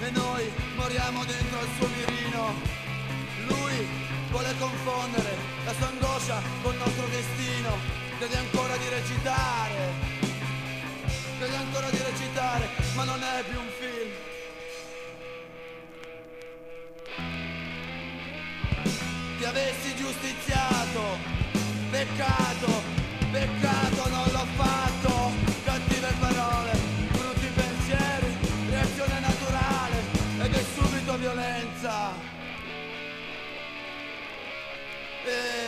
e noi moriamo dentro al suo mirino. Lui vuole confondere la sua angoscia col nostro destino, crede ancora di recitare, crede ancora di recitare, ma non è più un film. Ti avessi giustiziato, peccato violenza. E